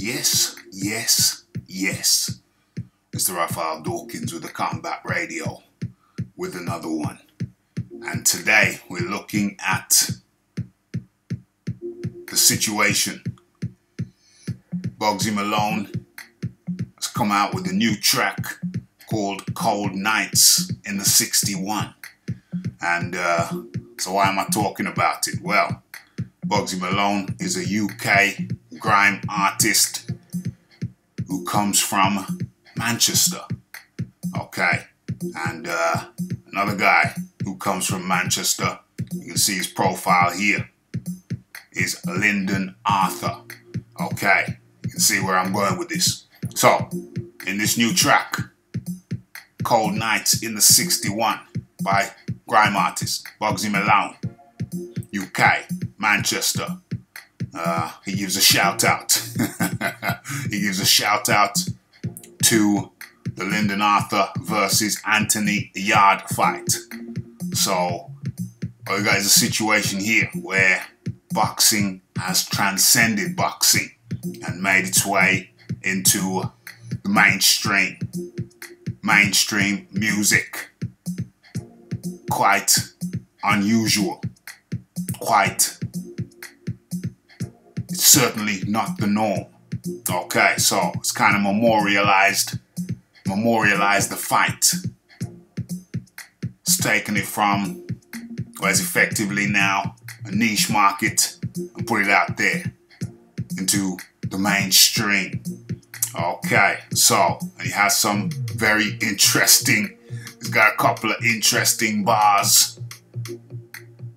Yes, yes, yes. Mr. Raphael Dawkins with the Combat Radio with another one. And today we're looking at the situation. Bugzy Malone has come out with a new track called Cold Nights in the 61. And uh, so why am I talking about it? Well, Bugzy Malone is a UK grime artist who comes from Manchester. Okay. And uh, another guy who comes from Manchester, you can see his profile here, is Lyndon Arthur. Okay. You can see where I'm going with this. So, in this new track, Cold Nights in the 61 by grime artist Bugzy Malone, UK, Manchester. Uh, he gives a shout out. he gives a shout out to the Lyndon Arthur versus Anthony Yarde fight. So, we got is a situation here where boxing has transcended boxing and made its way into the mainstream mainstream music. Quite unusual. Quite it's certainly not the norm. Okay, so it's kind of memorialized, memorialized the fight. It's taken it from what is effectively now a niche market and put it out there into the mainstream. Okay, so he has some very interesting, he's got a couple of interesting bars.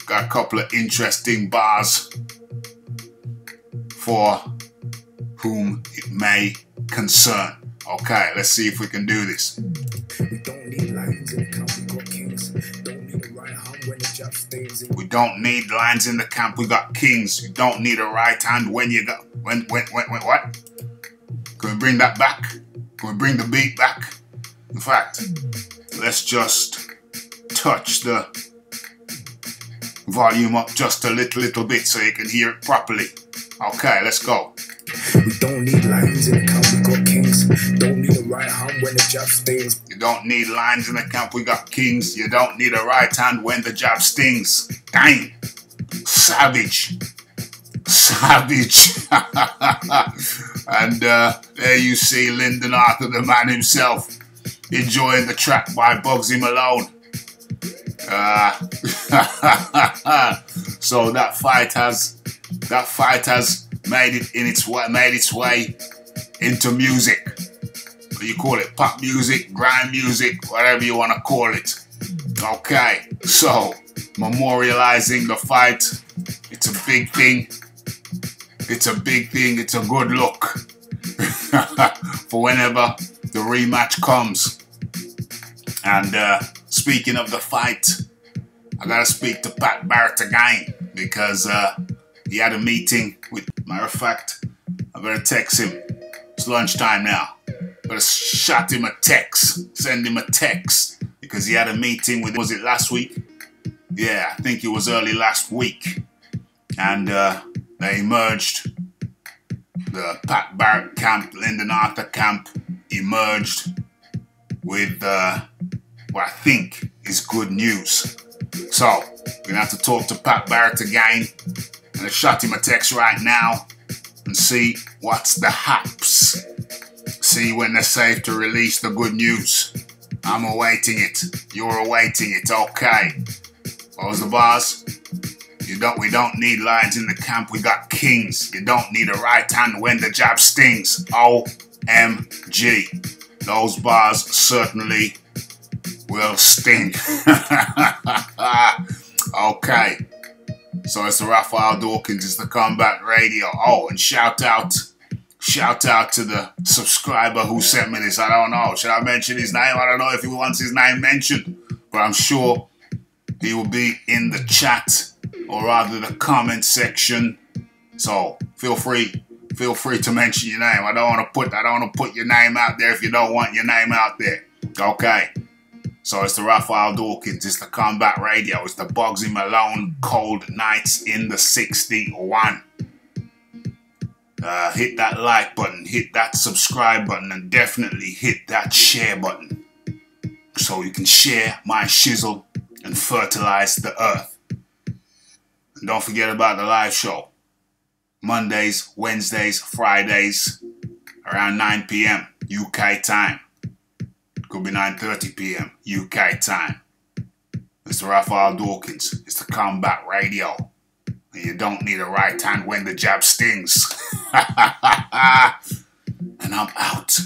Got a couple of interesting bars for whom it may concern. Okay, let's see if we can do this. We don't need lines in the camp, we got kings. Don't need a right hand when the jab stays in. We don't need lines in the camp, we got kings. You don't need a right hand when you got when when when, when what? Can we bring that back? Can we bring the beat back? In fact, let's just touch the volume up just a little little bit so you can hear it properly. Okay, let's go. We don't need lines in the camp, we got kings. Don't need a right hand when the jab stings. You don't need lines in the camp, we got kings. You don't need a right hand when the jab stings. Dang. Savage. Savage. and uh, there you see Lyndon Arthur, the man himself, enjoying the track by Bugzy Malone. Uh, so that fight has that fight has made it in its way, made its way into music. You call it? Pop music, grime music, whatever you want to call it. Okay, so memorializing the fight. It's a big thing. It's a big thing. It's a good look for whenever the rematch comes. And uh, speaking of the fight, I gotta speak to Pat Barrett again because uh, he had a meeting with, matter of fact, I better text him. It's lunchtime now. Better shot him a text, send him a text because he had a meeting with, was it last week? Yeah, I think it was early last week. And uh, they emerged. The Pat Barrett camp, Lyndon Arthur camp emerged with uh, what I think is good news. So, we're gonna have to talk to Pat Barrett again I'm gonna shot him a text right now and see what's the haps. See when they're safe to release the good news. I'm awaiting it. You're awaiting it. Okay. What the bars? You don't. We don't need lions in the camp. We got kings. You don't need a right hand when the jab stings. OMG. Those bars certainly will sting. okay. So it's the Raphael Dawkins, it's the Combat Radio. Oh, and shout out, shout out to the subscriber who sent me this. I don't know. Should I mention his name? I don't know if he wants his name mentioned, but I'm sure he will be in the chat or rather the comment section. So feel free, feel free to mention your name. I don't want to put, I don't want to put your name out there if you don't want your name out there. Okay. So it's the Raphael Dawkins, it's the Combat Radio, it's the Bugzy Malone Cold Nights in the 61. uh, hit that like button, hit that subscribe button, and definitely hit that share button so you can share my shizzle and fertilize the earth. And don't forget about the live show. Mondays, Wednesdays, Fridays, around 9 p.m. UK time. Could be 9.30 p.m. UK time. Mr. Raphael Dawkins. It's the Combat Radio. And you don't need a right hand when the jab stings. and I'm out.